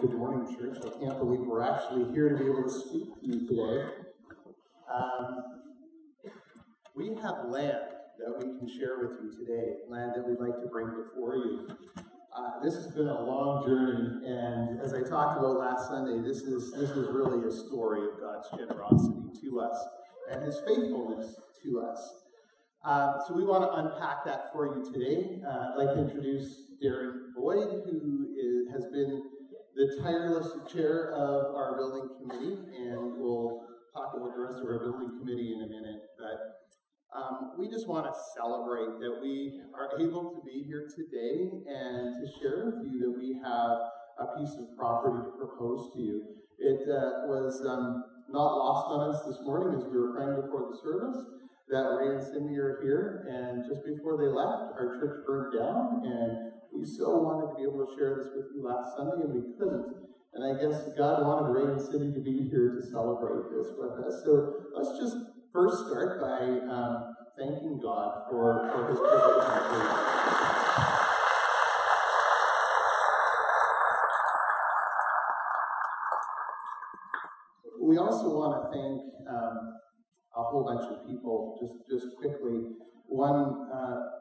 good morning, church. I can't believe we're actually here to be able to speak to you today. Um, we have land that we can share with you today, land that we'd like to bring before you. Uh, this has been a long journey, and as I talked about last Sunday, this is this is really a story of God's generosity to us and His faithfulness to us. Uh, so we want to unpack that for you today. Uh, I'd like to introduce Darren Boyd, who is, has been the tireless chair of our building committee, and we'll talk about the rest of our building committee in a minute. But um, we just want to celebrate that we are able to be here today and to share with you that we have a piece of property to propose to you. It uh, was um, not lost on us this morning as we were praying before the service that Ray and Cindy are here, and just before they left, our church burned down, and we so wanted to be able to share this with you last Sunday, and we couldn't. And I guess God wanted Ray Cindy to be here to celebrate this with us. So let's just first start by um, thanking God for, for His provision. We also want to thank um, a whole bunch of people just, just quickly. One, uh,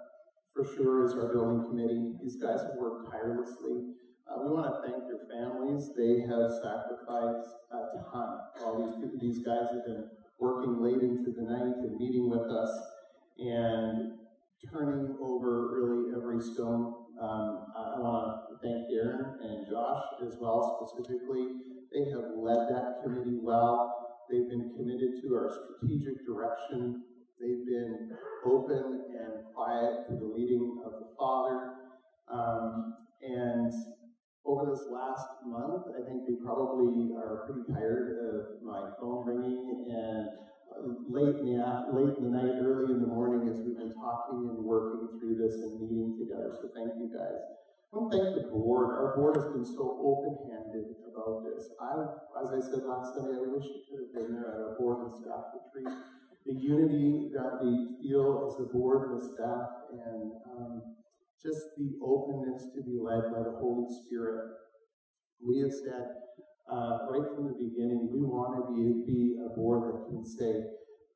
for sure, is our building committee. These guys have worked tirelessly. Uh, we want to thank their families. They have sacrificed a ton. All these people, these guys have been working late into the night and meeting with us and turning over really every stone. Um, I want to thank Darren and Josh as well, specifically. They have led that committee well. They've been committed to our strategic direction. They've been open and quiet to the leading of the Father. Um, and over this last month, I think they probably are pretty tired of my phone ringing and late in the late in the night, early in the morning, as we've been talking and working through this and meeting together. So thank you guys. I want to thank the board. Our board has been so open-handed about this. I, as I said last Sunday, I wish I could have been there at our board and staff retreat. The unity that we feel as a board a staff, and um, just the openness to be led by the Holy Spirit. We have said uh, right from the beginning, we want to be, be a board that can say,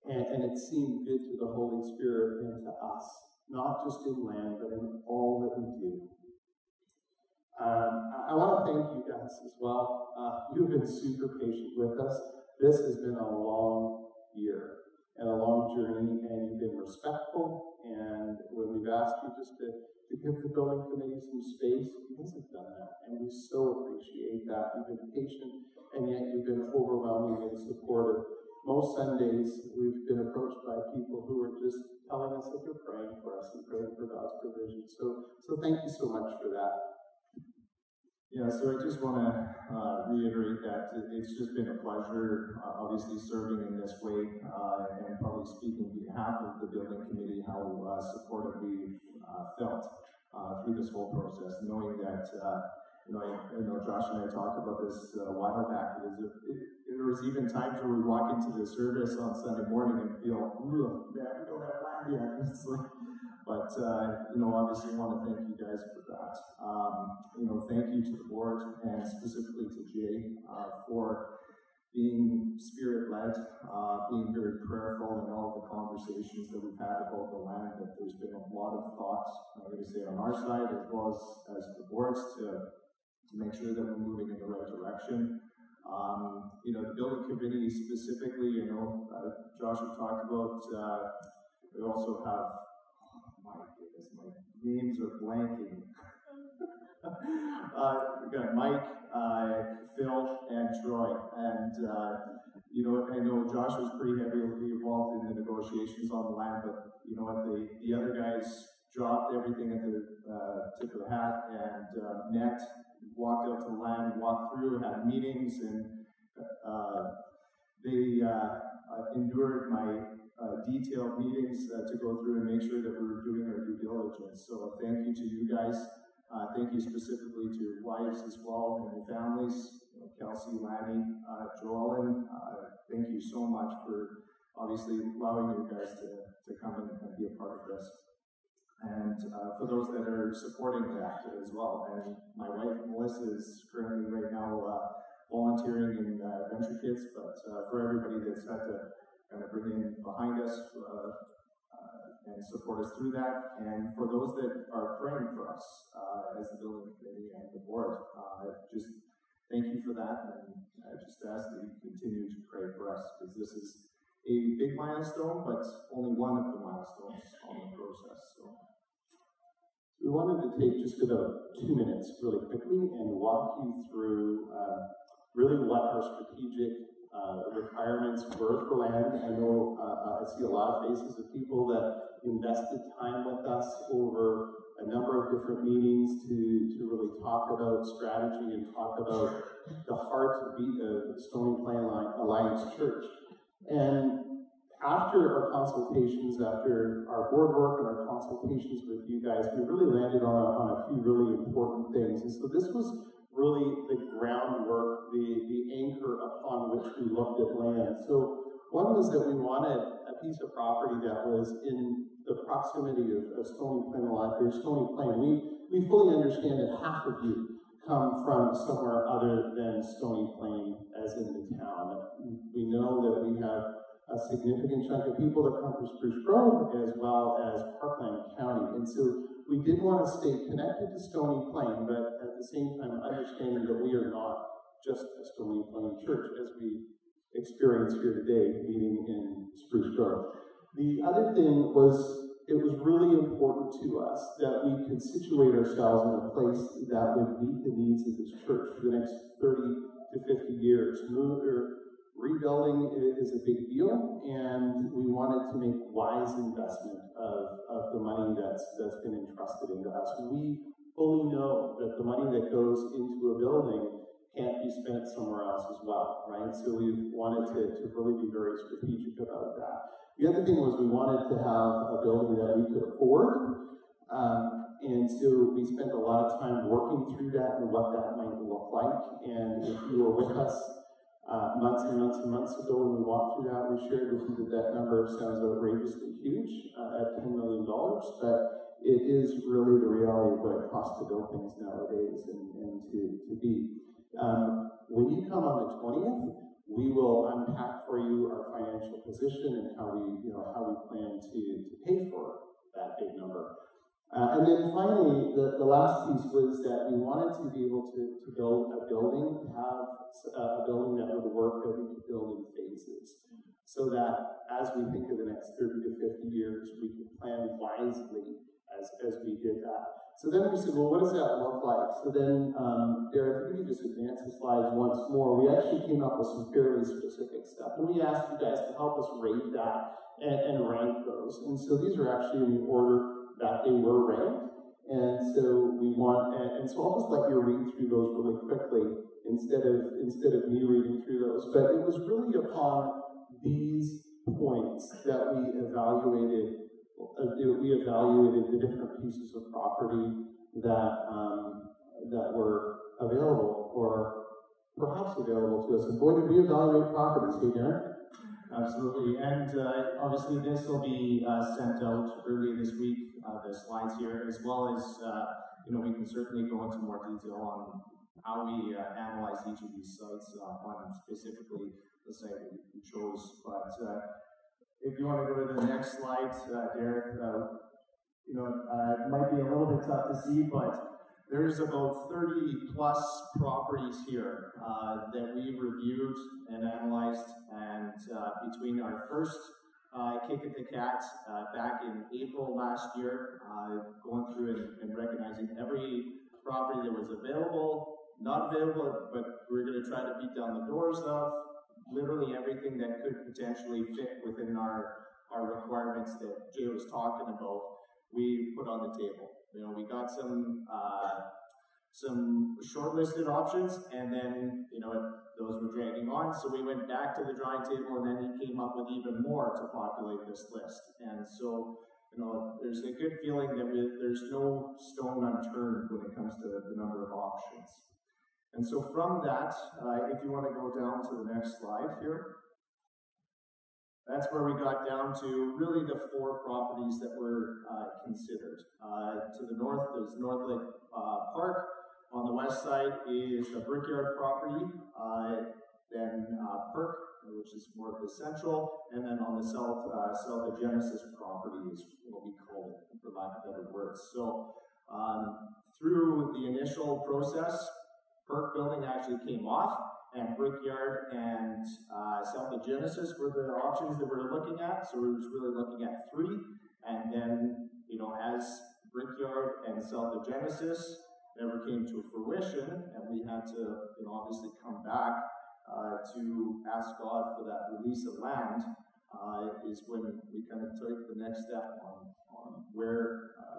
and, and it seemed good to the Holy Spirit and to us, not just in land, but in all that we do. Um, I, want to thank you guys as well. Uh, you've been super patient with us. This has been a long year and a long journey, and you've been respectful. And when we've asked you just to, to give the building committee some space, you guys have done that, and we so appreciate that. You've been patient, and yet you've been overwhelming and supportive. Most Sundays, we've been approached by people who are just telling us that they're praying for us and praying for God's provision. So, so thank you so much for that. Yeah, so I just want to uh, reiterate that it's just been a pleasure, uh, obviously serving in this way, uh, and probably speaking on behalf of the building committee, how uh, supportive we've uh, felt uh, through this whole process, knowing that, you know, I, you know, Josh and I talked about this a while back. It was, it, there was even times where we walk into the service on Sunday morning and feel, man, we don't have land yet. It's like, but, uh, you know, obviously want to thank you guys for that. Um, you know, thank you to the board and specifically to Jay uh, for being spirit-led, uh, being very prayerful in all the conversations that we've had about the land, that there's been a lot of thought, I'm going to say on our side, as well as, as the boards, to, to make sure that we're moving in the right direction. Um, you know, the building committee specifically, you know, uh, Josh talked about, uh, we also have names are blanking. uh, we got Mike, uh, Phil, and Troy. And, uh, you know, I know Josh was pretty heavily involved in the negotiations on the land, but, you know what, the, the other guys dropped everything at the uh, tip of the hat and uh, met, walked out to the land, walked through, had meetings, and uh, they endured my uh, detailed meetings uh, to go through and make sure that we are doing our due diligence. So thank you to you guys. Uh, thank you specifically to your wives as well and your families, you know, Kelsey, Lanny, uh, Joellen. Uh, thank you so much for obviously allowing you guys to, to come and, be a part of this. And uh, for those that are supporting that as well. And my wife, Melissa, is currently right now volunteering in uh, Venture Kids, but uh, for everybody that's had to kind of in behind us uh, uh, and support us through that, and for those that are praying for us uh, as the building committee and the board, just thank you for that, and I just ask that you continue to pray for us because this is a big milestone, but only one of the milestones on the process. So. We wanted to take just about two minutes really quickly and walk you through uh, really what our strategic uh, requirements were land. I know uh, I see a lot of faces of people that invested time with us over a number of different meetings to, to really talk about strategy and talk about the heart of the Stony Plain Alliance Church. And after our consultations, after our board work and our consultations with you guys, we really landed on a, on a few really important things. And so this was really the groundwork, the, the anchor upon which we looked at land. So one was that we wanted a piece of property that was in the proximity of, of Stony Plain or Stony Plain. We, we fully understand that half of you come from somewhere other than Stony Plain as in the town. We know that we have a significant chunk of people that come from Spruce Grove as well as Parkland County. And so we did want to stay connected to Stony Plain, but at the same time understanding that we are not just a Stony Plain church as we experience here today meeting in Spruce Grove. The other thing was it was really important to us that we could situate ourselves in a place that would meet the needs of this church for the next 30 to 50 years. Move, rebuilding is a big deal, and we wanted to make wise investment of, of the money that's that's been entrusted into us. We fully know that the money that goes into a building can't be spent somewhere else as well, right? So we wanted to, to really be very strategic about that. The other thing was we wanted to have a building that we could afford. Um, and so we spent a lot of time working through that and what that might look like. And if you were with us uh, months and months and months ago when we walked through that, we shared with you that that number sounds outrageously huge uh, at $10 million, but it is really the reality of what it costs to build things nowadays and, and to, to be. Um, when you come on the 20th, we will unpack for you our financial position and how we, you know, how we plan to, to pay for that big number. Uh, and then finally, the, the last piece was that we wanted to be able to, to build a building, have a building that would work, that we could build in phases. So that as we think of the next 30 to 50 years, we can plan wisely as, as we did that. So then we said, well, what does that look like? So then, um, Derek, if you could just advance the slides once more, we actually came up with some fairly specific stuff. And we asked you guys to help us rate that and, and rank those. And so these are actually in the order that they were ranked. And so we want, and, and so I'll just let you read through those really quickly instead of instead of me reading through those. But it was really upon these points that we evaluated we evaluated the different pieces of property that um, that were available or perhaps available to us. And boy, did we evaluate properties, hey Darren? Absolutely, and uh, obviously this will be uh, sent out early this week, uh, the slides here, as well as, uh, you know, we can certainly go into more detail on how we uh, analyze each of these sites uh, on specifically the site that we chose. But if you want to go to the next slide, Derek, you know, it might be a little bit tough to see, but there's about 30 plus properties here uh, that we reviewed and analyzed, and uh, between our first uh, kick at the cat uh, back in April last year, uh, going through and, and, recognizing every property that was available, not available, but we're going to try to beat down the doors of literally everything that could potentially fit within our our requirements that Jay was talking about. We put on the table. You know, we got some uh, some shortlisted options, and then you know those were dragging on. So we went back to the drawing table, and then he came up with even more to populate this list. And so you know, there's a good feeling that we, there's no stone unturned when it comes to the number of options. And so from that, uh, if you want to go down to the next slide here. That's where we got down to really the four properties that were uh, considered. Uh, to the north, there's North Lake uh, Park. On the west side is the Brickyard property, uh, then, uh, Perk, which is more of the central, and then on the south, south of Genesis property is what we call it, for lack of better words. So, um, through the initial process, Perk building actually came off, and Brickyard and, uh, south of Genesis were the options that we were looking at, so we were really looking at three. And then, you know, as Brickyard and south of Genesis never came to fruition, and we had to, you know, obviously come back uh, to ask God for that release of land, uh, is when we kind of took the next step on, on where uh,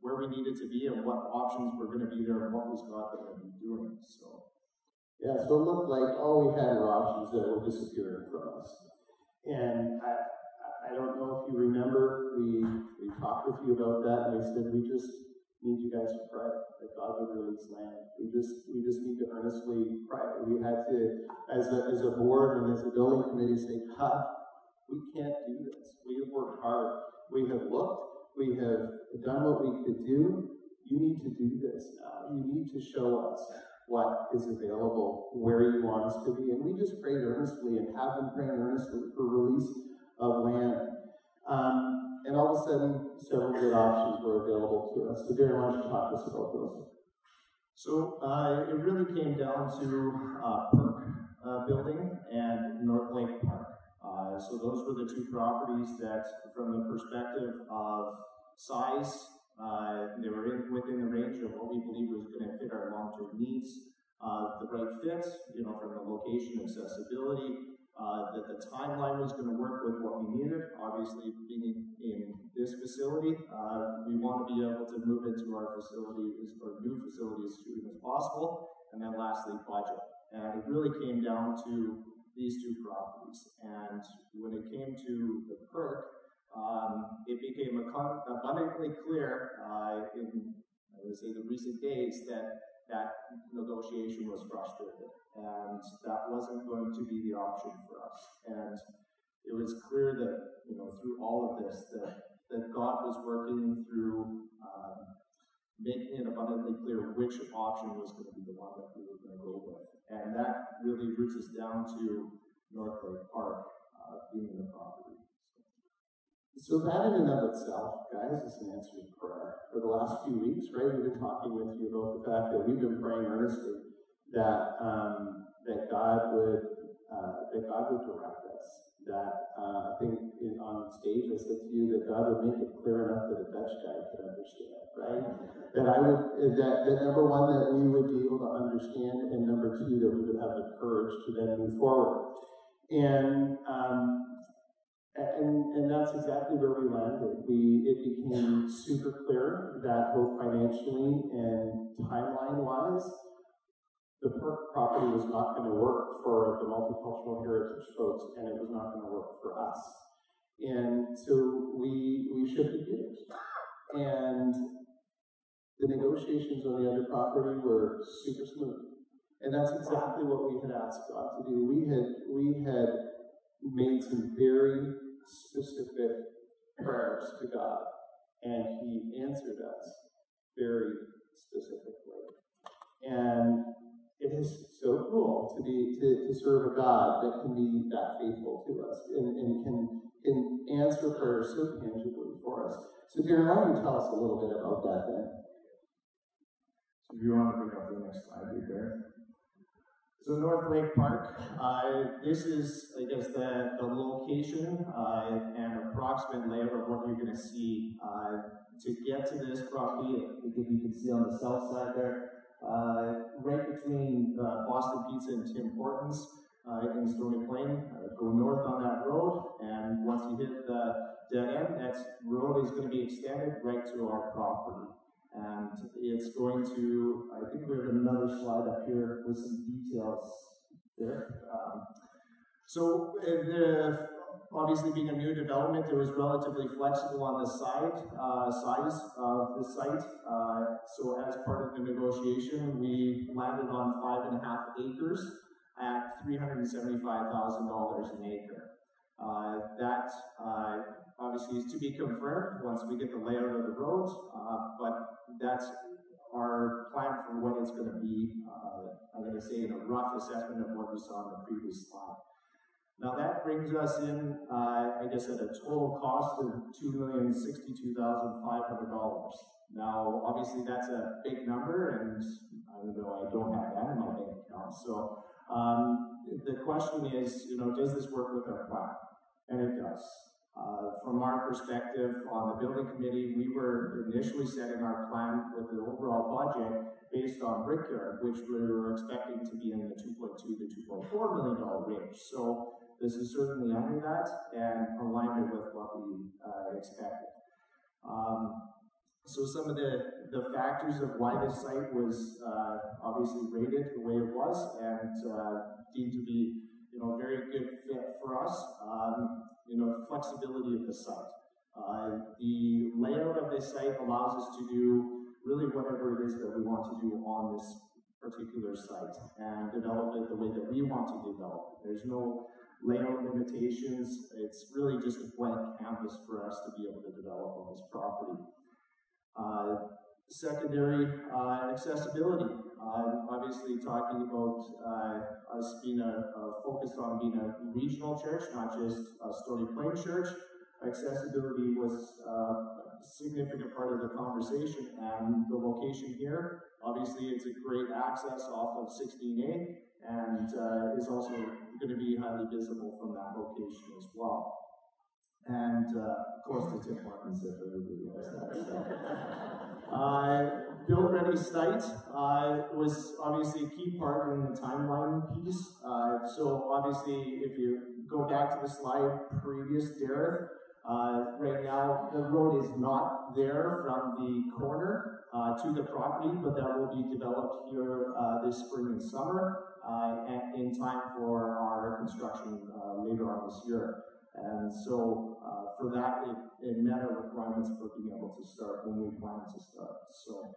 where we needed to be and what options were going to be there and what was God going to be doing. So. Yeah, so it looked like all we had were options that were disappearing from us. And I, I don't know if you remember, we, we talked with you about that, and I said, we just need you guys to pray that God would release land. We just, we just need to earnestly pray. We had to, as a, as a board and as a building committee, say, God, we can't do this. We have worked hard. We have looked. We have done what we could do. You need to do this now. You need to show us what is available, where you want us to be. And we just prayed earnestly and have been praying earnestly for release of land. Um, and all of a sudden, several good options were available to us. So, Darren, why don't you talk to us about those? So, uh, it really came down to uh, Perk uh, Building and North Lake Park. Uh, so, those were the two properties that, from the perspective of size, uh, they were in, within the range of what we believe was going to fit our long-term needs. Uh, the right fit, you know, from the location, accessibility, uh, that the timeline was going to work with what we needed. Obviously, being in this facility, uh, we want to be able to move into our facility or new facility as soon as possible. And then lastly, budget. And it really came down to these two properties. And when it came to the perk, um, it became abundantly clear uh, in, I would say, the recent days that that negotiation was frustrated, and that wasn't going to be the option for us. And it was clear that, you know, through all of this, that, that God was working through um, making it abundantly clear which option was going to be the one that we were going to go with. And that really roots us down to North Lake Park uh, being the property. So that in and of itself, guys, is an answered prayer. For the last few weeks, right, we've been talking with you about the fact that we've been praying earnestly that um, that God would uh, that God would direct us. That uh, I think in, on stage I said to you that God would make it clear enough that a Dutch guy could understand, right? That I would that that number one that we would be able to understand, and number two that we would have the courage to then move forward. And um, and, and that's exactly where we landed. We, it became super clear that both financially and timeline wise, the property was not going to work for the multicultural heritage folks, and it was not going to work for us. And so we, we shifted gears. And the negotiations on the other property were super smooth. And that's exactly what we had asked God to do. We had, we had made some very specific prayers to God, and He answered us very specifically. And it is so cool to be to, to serve a God that can be that faithful to us and, and can can answer prayers so tangibly for us. So, Darren, why don't you tell us a little bit about that then? So, if you want to bring up the next slide, there. So North Lake Park, uh, this is, I guess, the, the location uh, and approximate layout of what you're going to see. Uh, to get to this property, you can see on the south side there, uh, right between Boston Pizza and Tim Hortons uh, in Stony Plain. Uh, go north on that road, and once you hit the dead end, that road is going to be extended right to our property. And it's going to, I think we have another slide up here with some details there. Um, so the, obviously being a new development, it was relatively flexible on the side, uh, size of the site. Uh, so as part of the negotiation, we landed on five and a half acres at $375,000 an acre. Uh, that uh, obviously is to be confirmed once we get the layout of the roads, uh, but that's our plan for what it's gonna be, uh, I'm gonna say in a rough assessment of what we saw in the previous slide. Now that brings us in, uh, I guess at a total cost of two million sixty-two thousand five hundred dollars. Now, obviously, that's a big number, and I don't know, I don't have that in my bank account, so, um, the question is, you know, does this work with our plan? And it does. Uh, from our perspective on the building committee, we were initially setting our plan with the overall budget based on Brickyard, which we were expecting to be in the 2.2 to 2.4 million dollar range. So this is certainly under that and aligned with what we uh, expected. Um, so some of the, the factors of why this site was uh, obviously rated the way it was and uh, deemed to be you know, very good fit for us. Um, you know, flexibility of the site. Uh, the layout of this site allows us to do really whatever it is that we want to do on this particular site and develop it the way that we want to develop it. There's no layout limitations. It's really just a blank canvas for us to be able to develop on this property. Uh, secondary uh, accessibility. Uh, obviously, talking about uh, us being a, a, focused on being a regional church, not just a Stony Plain church. Accessibility was uh, a significant part of the conversation, and the location here. Obviously, it's a great access off of 16A, and uh, is also going to be highly visible from that location as well. And uh, of course, the Tim Hortons, if everybody knows that. Uh, build ready site uh, was obviously a key part in the timeline piece. Uh, so obviously, if you go back to the slide previous, Derek, uh, right now the road is not there from the corner uh, to the property, but that will be developed here uh, this spring and summer and in time for our construction later on this year. And so uh, for that, it, it met our requirements for being able to start when we plan to start. So,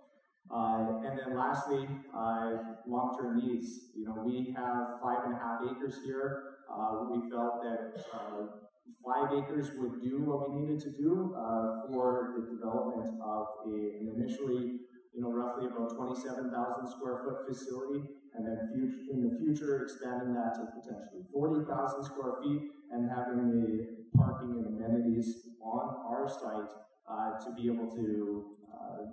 uh, and then lastly, uh, long-term needs. You know, we have five and a half acres here. Uh, we felt that uh, five acres would do what we needed to do uh, for the development of a, an initially, you know, roughly about 27,000 square foot facility, and then in the future expanding that to potentially 40,000 square feet and having the parking and amenities on our site uh, to be able to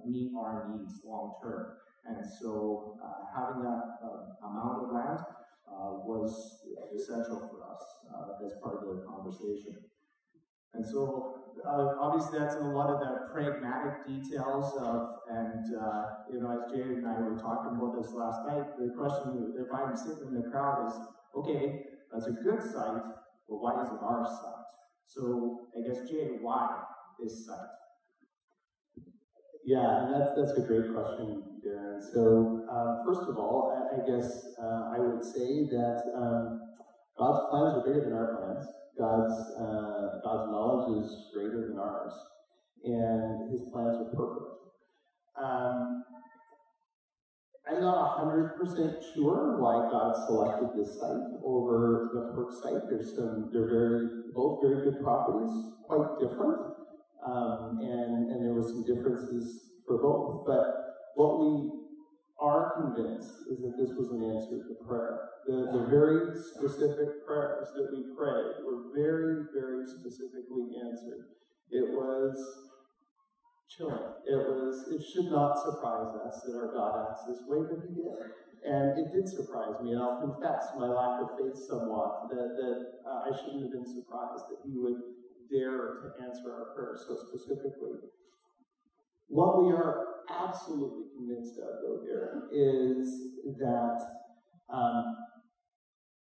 meet our needs long term. And so uh, having that uh, amount of land uh, was essential for us uh, as part of the conversation. And so obviously that's a lot of the pragmatic details of, and you know, as Jay and I were talking about this last night, the question, if I'm sitting in the crowd is, okay, that's a good site, but why is it our site? So I guess Jay, why this site? Yeah, that's that's a great question, Darren. So uh, first of all, I, I guess uh, I would say that um, God's plans are bigger than our plans. God's uh, God's knowledge is greater than ours, and His plans are perfect. Um, I'm not 100% sure why God selected this site over the Perk site. There's some, they're very, both very good properties, quite different. Um, and, and there were some differences for both. But what we are convinced is that this was an answer to prayer. The, the very specific prayers that we prayed were very, very specifically answered. It was chilling. It was, it should not surprise us that our God acts this way, but he did. And it did surprise me, and I'll confess my lack of faith somewhat, that, that uh, I shouldn't have been surprised that he would dare to answer our prayers so specifically. What we are absolutely convinced of, though, Darren, is that um,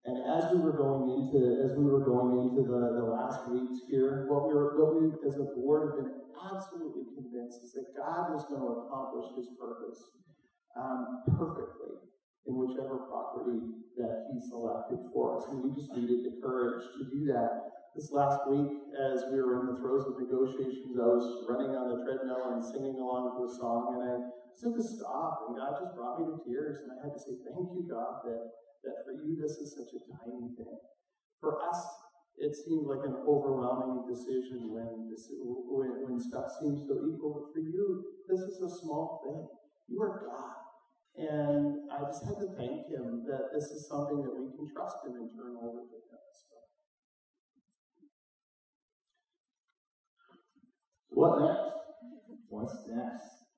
and as we were going into as we were going into the, the last weeks here, what we were what we as a board have been absolutely convinced is that God was going to accomplish his purpose um, perfectly in whichever property that he selected for us. And we just needed the courage to do that. This last week, as we were in the throes of negotiations, I was running on the treadmill and singing along to a song, and I took a stop, and God just brought me to tears, and I had to say, Thank you, God, that that for you this is such a tiny thing. For us, it seemed like an overwhelming decision when, when, when stuff seems so equal, but for you, this is a small thing. You are God. And I just had to thank him that this is something that we can trust him and turn over to him. So. What next? What's next?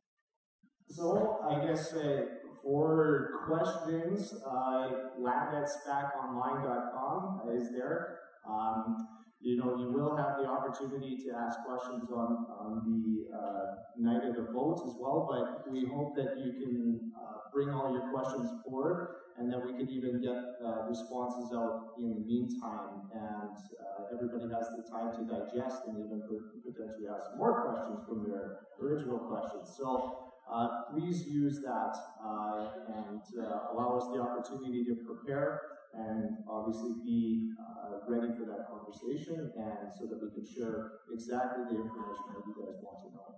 So I guess uh, for questions, uh, latnetsbackonline.com is there. Um, you know, you will have the opportunity to ask questions on, on the uh, night of the vote as well, but we hope that you can uh, bring all your questions forward and then we can even get uh, responses out in the meantime and uh, everybody has the time to digest and even potentially ask more questions from their original questions. So uh, please use that uh, and uh, allow us the opportunity to prepare and obviously be uh, ready for that conversation and so that we can share exactly the information that you guys want to know.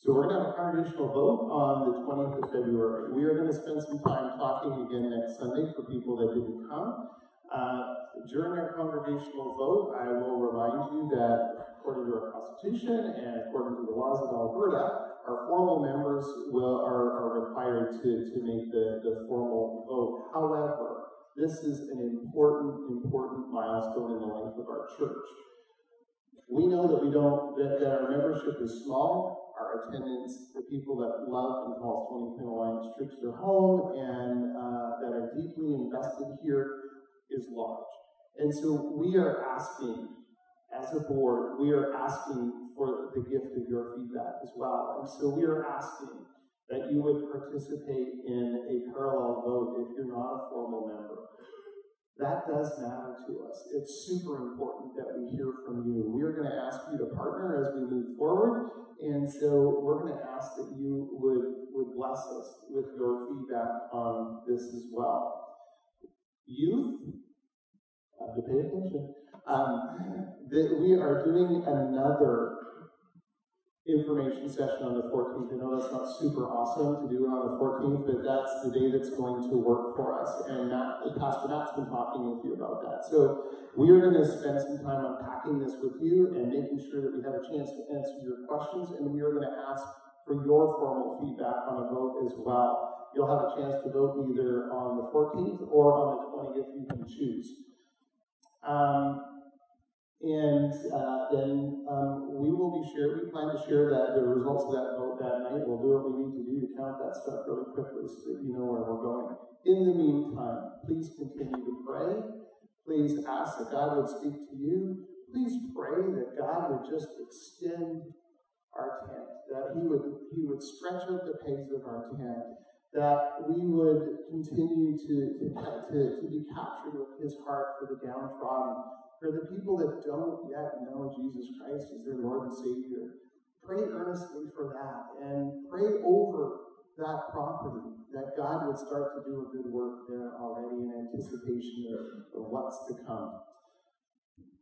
So we're going to have a congregational vote on the 20th of February. We are going to spend some time talking again next Sunday for people that didn't come. Uh, during our congregational vote, I will remind you that according to our Constitution and according to the laws of Alberta, our formal members will, are, are required to, to make the, the formal vote. However, this is an important, important milestone in the life of our church. We know that we don't, that, that our membership is small, our attendance, the people that love and call Stony Plain Alliance Church their home and uh, that are deeply invested here is large. And so we are asking, as a board, we are asking for the gift of your feedback as well. And so we are asking that you would participate in a parallel vote if you're not a formal member. That does matter to us. It's super important that we hear from you. We are going to ask you to partner as we move forward. And so we're going to ask that you would, would bless us with your feedback on this as well. Youth, have to pay attention. Um, that we are doing another information session on the 14th. I know that's not super awesome to do it on the 14th, but that's the day that's going to work for us. And Matt, Pastor Matt's been talking with you about that. So we are going to spend some time unpacking this with you and making sure that we have a chance to answer your questions. And we are going to ask for your formal feedback on a vote as well. You'll have a chance to vote either on the 14th or on the 20th. You can choose. Um, and uh, then um, we will be share. We plan to share that the results of that vote that night. We'll do what we need to do to count that stuff really quickly so that you know where we're going. In the meantime, please continue to pray. Please ask that God would speak to you. Please pray that God would just extend our tent, that He would He would stretch out the pegs of our tent, that we would continue to, to, to, to be captured with His heart for the downtrodden for the people that don't yet know Jesus Christ as their Lord and Savior, pray earnestly for that and pray over that property that God would start to do a good work there already in anticipation of, of what's to come.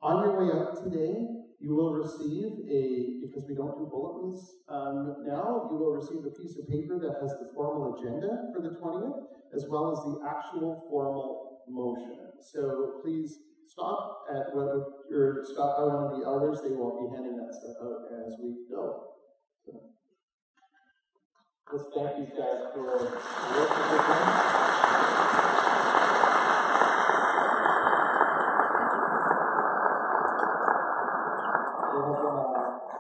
On your way out today, you will receive a, because we don't do bulletins um, now, you will receive a piece of paper that has the formal agenda for the 20th, as well as the actual formal motion. So please stop at what or stop by one of the elders. They will be handing that stuff out as we go. So, let's thank these guys for working with them.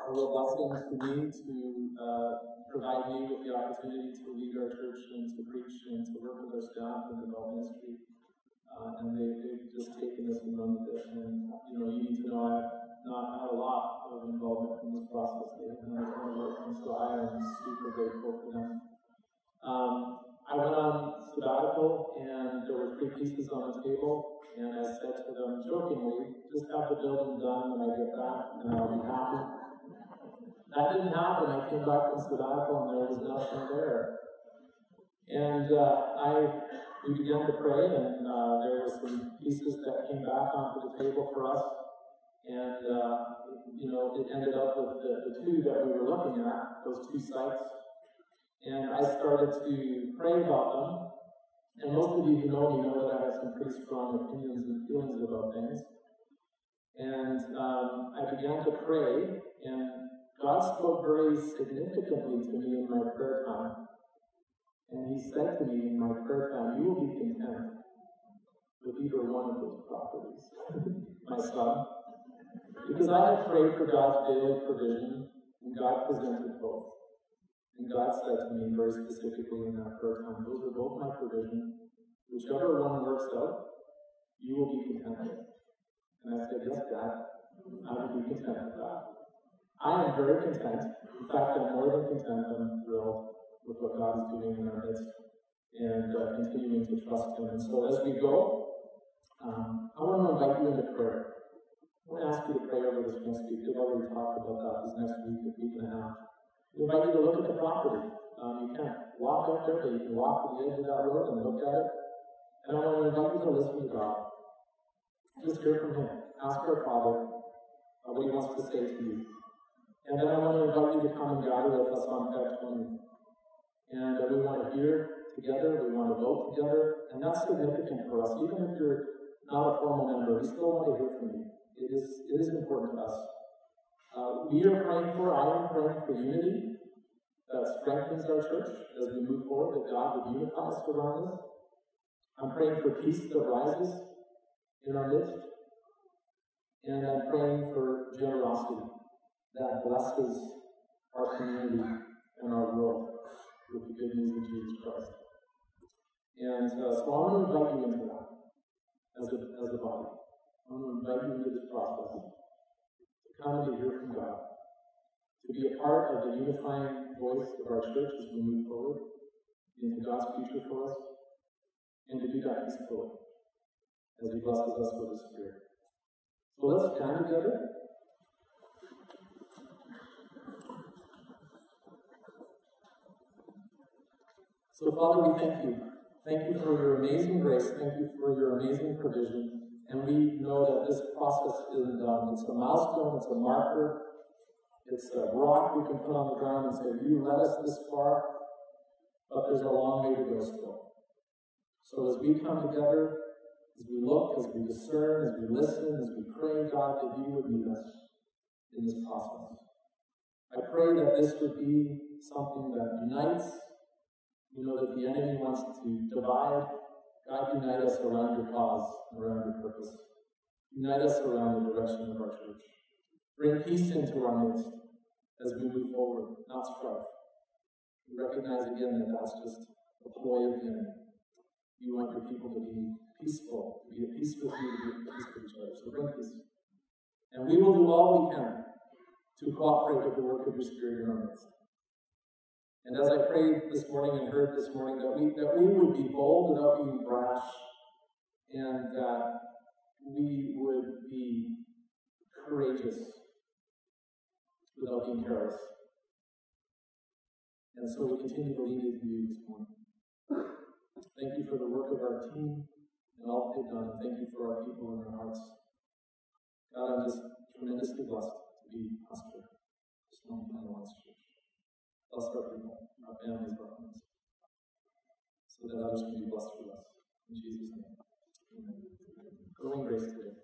Real blessing to me to uh, provide me with the opportunity to lead our church and to preach and to work with our staff in the ministry. Uh, and they, they've just taken this run with it. And, you know, you need to know I've not had a lot of involvement in this process. They have done a ton of work, and so I am super grateful for them. Um, I went on sabbatical, and there were three pieces on the table, and I said to them jokingly, just have the building done when I get back, and I'll be happy. That didn't happen. I came back from sabbatical, and there was nothing there. And uh, I we began to pray, and uh, there were some pieces that came back onto the table for us. And, uh, you know, it ended up with the, the two that we were looking at, those two sites. And I started to pray about them. And most of you who know me know that I have some pretty strong opinions and feelings about things. And um, I began to pray, and God spoke very significantly to me in my prayer time And he said to me in my prayer time, either one of those properties, my son. Because I had prayed for God's daily provision, and God presented both. And God said to me very specifically in that prayer time, Those are both my provision. Whichever one works out, you will be content with. And I said, Yes, Dad, I will be content with that. I am very content. In fact, I'm more than content. I'm thrilled with what God is doing in our midst and uh, continuing to trust Him. And so as we go, um, I want to invite you into prayer. I want to ask you to pray over this next week. We've already talked about that this next week, a week and a half. We invite you to look at the property. Um, you can walk up there, but you can walk to the edge of that road and look at it. And I want to invite you to listen to God. Just hear from Him. Ask our Father uh, what He wants to say to you. And then I want to invite you to come and gather with us on Feb 20th. And uh, we want to hear together, we want to vote together, and that's significant for us. Even if you're not a formal member, we still want to hear from you. It is, it is important to us. Uh, we are praying for, I am praying for unity that strengthens our church as we move forward, that God would unify us around us. I'm praying for peace that rises in our midst. And I'm praying for generosity that blesses our community and our world with the good news of Jesus Christ. And uh, so I want to invite you into that as a, as a body. I want to invite you into this process to come to hear from God, to be a part of the unifying voice of our church as we move forward into God's future for us, and to do that peacefully as He blesses us with His Spirit. So let's stand together. So, Father, we thank you. Thank you for your amazing grace. Thank you for your amazing provision. And we know that this process isn't done. It's a milestone, it's a marker, it's a rock we can put on the ground and say, You led us this far, but there's a long way to go still. So, as we come together, as we look, as we discern, as we listen, as we pray, God, that you would lead us in this process. I pray that this would be something that unites we know that the enemy wants to divide. God, unite us around your cause, around your purpose. Unite us around the direction of our church. Bring peace into our midst as we move forward, not strife. We recognize again that that's just a ploy of the enemy. You want your people to be peaceful, to be at peace with you, to be at peace with each other. So bring peace. And we will do all we can to cooperate with the work of your Spirit in our midst. And as I prayed this morning and heard this morning, that we, that we would be bold without being brash, and that we would be courageous without being careless. And so we continue to lead into you this morning. Thank you for the work of our team and all they've done. Thank you for our people and our hearts. God, I'm just tremendously blessed to be pastor of Stony Plain Alliance Bless our people, our families, our friends, so that others can be blessed through us. In Jesus' name. Amen. Go in grace today.